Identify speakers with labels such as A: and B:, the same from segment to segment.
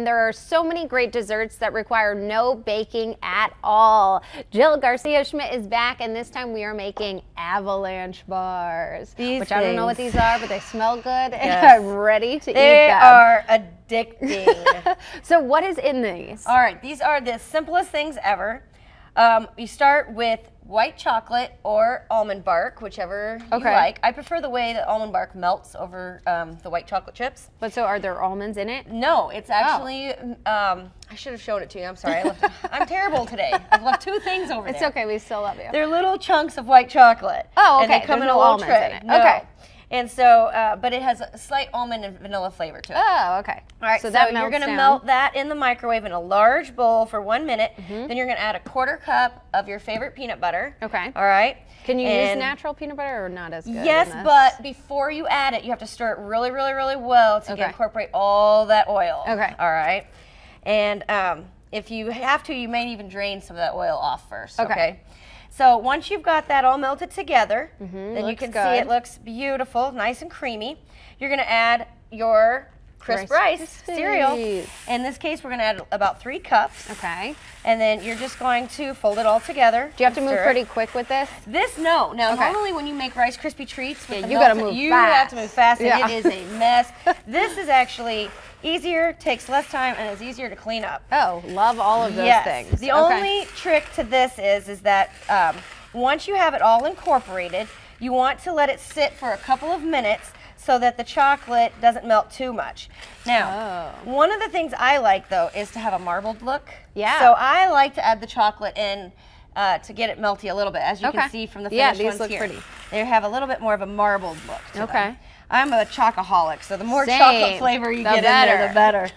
A: and there are so many great desserts that require no baking at all. Jill Garcia Schmidt is back, and this time we are making avalanche bars.
B: These
A: which I don't know what these are, but they smell good, and I'm ready to eat them.
B: They are addicting.
A: so what is in these?
B: All right, these are the simplest things ever. Um, you start with white chocolate or almond bark, whichever
A: Okay.
B: you like. I prefer the way that almond bark melts over um, the white chocolate chips.
A: But so are there almonds in it?
B: No, it's actually. Um, I should have shown it to you. I'm sorry. I left, I'm terrible today. I've left two things over
A: It's
B: there.
A: okay, we still love you.
B: They're little chunks of white chocolate.
A: Oh, okay.
B: And they come
A: There's
B: in a little
A: almonds
B: tray.
A: in it.
B: No.
A: Okay.
B: And so, uh, but it has a slight almond and vanilla flavor to it.
A: Oh, okay.
B: All right, so,
A: that
B: you're going to melt that in the microwave in a large bowl for one minute.
A: Mm-hmm.
B: Then you're going to add a quarter cup of your favorite peanut butter.
A: Okay.
B: All right.
A: Can you use natural peanut butter or not as good?
B: Yes, but before you add it, you have to stir it really, really, really well to
A: Okay.
B: incorporate all that oil.
A: Okay.
B: All right. And um, if you have to, you may even drain some of that oil off first.
A: Okay.
B: Okay. So once you've got that all melted together, then you
A: Mm-hmm. looks
B: can
A: good.
B: see it looks beautiful, nice and creamy. You're going to add your crisp
A: Rice
B: rice, cereal. In this case, we're going to add about three cups.
A: Okay.
B: And then you're just going to fold it all together.
A: Do you have to move
B: it.
A: pretty quick with this?
B: This no. Now
A: Okay.
B: normally when you make Rice Krispie treats,
A: Yeah, you gotta move
B: you have to move fast, and
A: Yeah.
B: it is a mess. this is actually easier, takes less time, and is easier to clean up.
A: Oh, love all of those
B: yes.
A: things.
B: The
A: Okay.
B: only trick to this is is that um, once you have it all incorporated, you want to let it sit for a couple of minutes so that the chocolate doesn't melt too much. Now,
A: Oh.
B: one of the things I like though is to have a marbled look.
A: Yeah.
B: So I like to add the chocolate in uh, to get it melty a little bit, as you
A: Okay.
B: can see from the
A: Yeah,
B: finished
A: these
B: ones
A: look
B: here.
A: pretty.
B: They have a little bit more of a marbled look. To
A: Okay.
B: Them. I'm a chocoholic, so the more
A: Same.
B: chocolate flavor you
A: The
B: get in there, the better.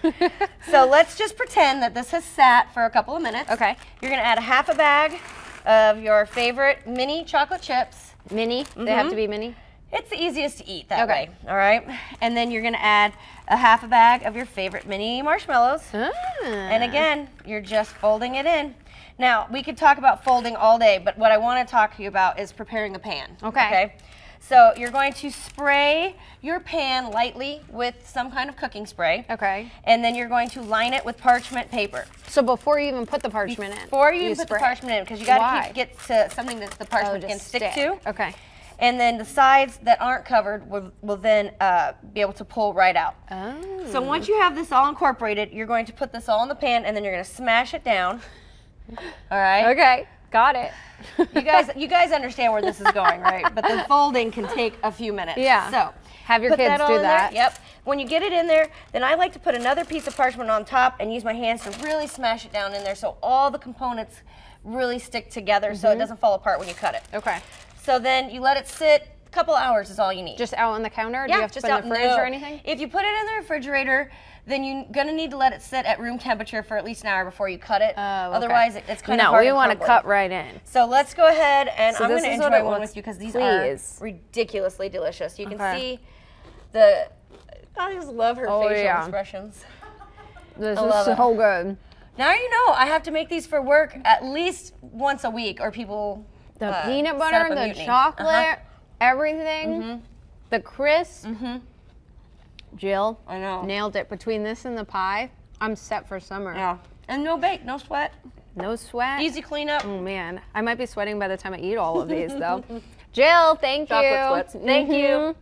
B: so let's just pretend that this has sat for a couple of minutes.
A: Okay.
B: You're gonna add a half a bag of your favorite mini chocolate chips.
A: Mini? They have
B: Mhm.
A: to be mini?
B: It's the easiest to eat that
A: Okay.
B: way. All right. And then you're gonna add a half a bag of your favorite mini marshmallows.
A: Ah.
B: And again, you're just folding it in. Now, we could talk about folding all day, but what I want to talk to you about is preparing the pan.
A: Okay.
B: So you're going to spray your pan lightly with some kind of cooking spray.
A: Okay.
B: And then you're going to line it with parchment paper.
A: So before you even put the parchment in?
B: Before you, put the parchment in, because you gotta keep get to something that the
A: Oh,
B: parchment
A: just
B: can stick, to.
A: Okay.
B: And then the sides that aren't covered will, will then uh, be able to pull right out.
A: Oh.
B: So once you have this all incorporated, you're going to put this all in the pan and then you're going to smash it down. All right.
A: Okay. Got it.
B: You guys, you guys understand where this is going, right? But the folding can take a few minutes.
A: Yeah.
B: So
A: Have your kids
B: that
A: do
B: in there.
A: that.
B: Yep. When you get it in there, then I like to put another piece of parchment on top and use my hands to really smash it down in there so all the components really stick together so
A: Mm-hmm.
B: it doesn't fall apart when you cut it.
A: Okay.
B: So then you let it sit. A couple hours is all you need.
A: Just out on the counter?
B: yeah,
A: Do you have to
B: just
A: put
B: out
A: in the fridge
B: no.
A: or anything?
B: If you put it in the refrigerator, then you're gonna need to let it sit at room temperature for at least an hour before you cut it.
A: Oh, okay.
B: Otherwise, it, it's kind of
A: No,
B: hard.
A: No,
B: we
A: want to cut right in.
B: So let's go ahead and
A: So
B: I'm going to
A: is what
B: enjoy one with you because these
A: please.
B: are ridiculously delicious. You can
A: Okay.
B: see the. I just love her
A: Oh,
B: facial
A: yeah.
B: expressions.
A: This
B: I
A: is
B: love it.
A: so good.
B: Now you know I have to make these for work at least once a week, or people.
A: The
B: uh,
A: peanut butter,
B: up a
A: the
B: mutiny.
A: chocolate,
B: Uh-huh.
A: everything, the crisp.
B: Mhm.
A: Jill,
B: I know.
A: nailed it. Between this and the pie, I'm set for summer.
B: Yeah. And no bake, no sweat,
A: No sweat.
B: easy cleanup.
A: Oh man, I might be sweating by the time I eat all of these though. Jill, thank
B: Chocolate
A: you.
B: sweats. Thank you.
A: Mhm.